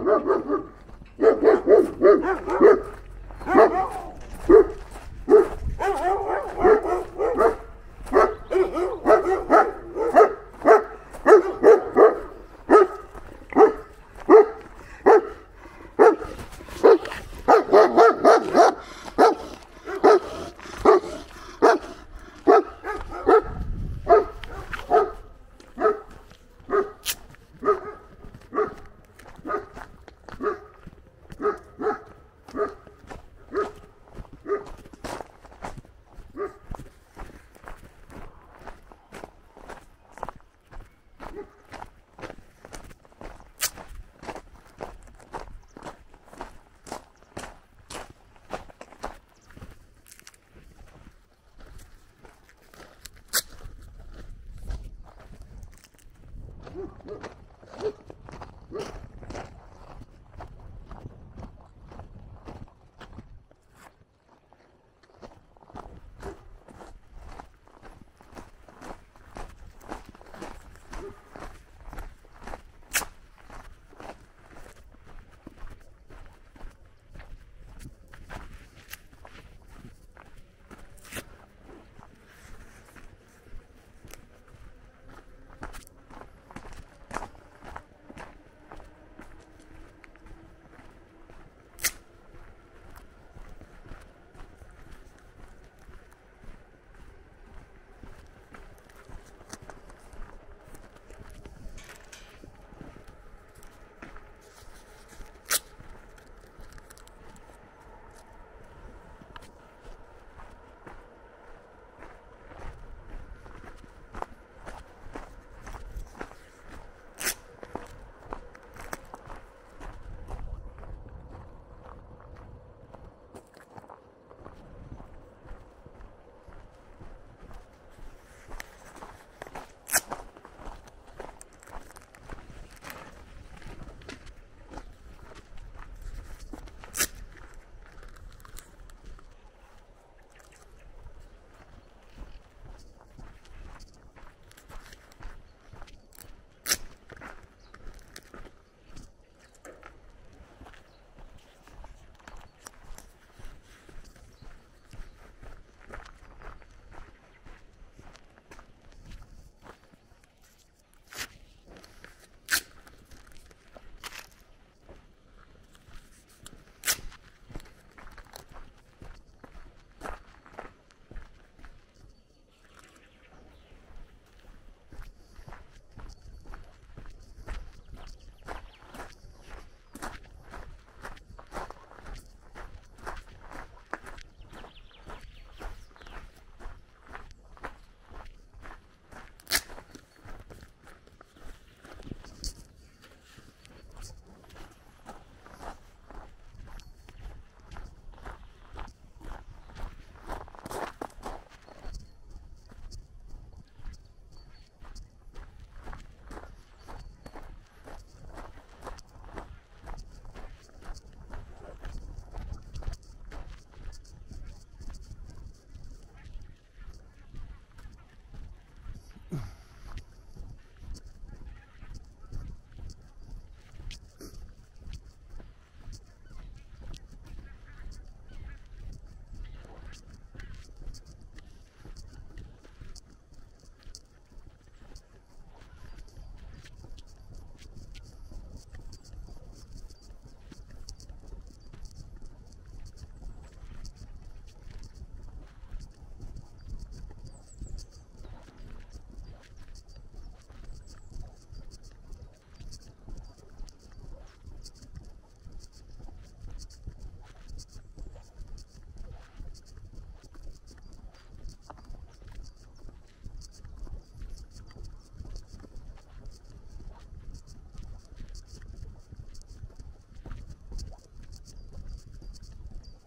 Ha, ha, ha, ha, ha.